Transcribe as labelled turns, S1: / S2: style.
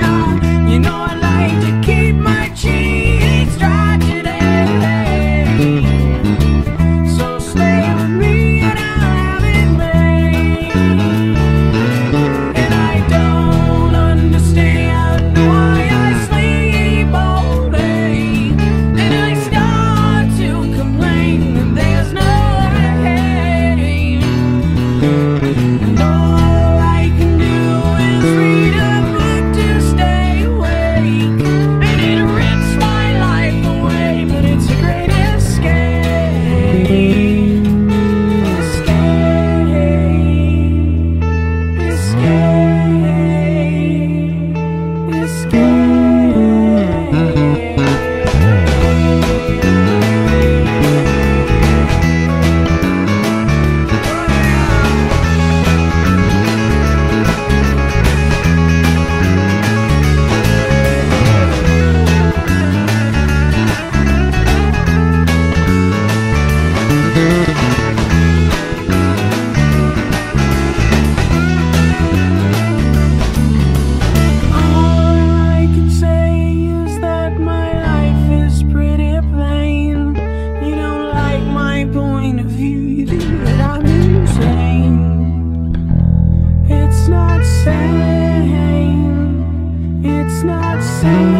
S1: down. my point of view, you think that I'm insane. It's not sane. It's not sane.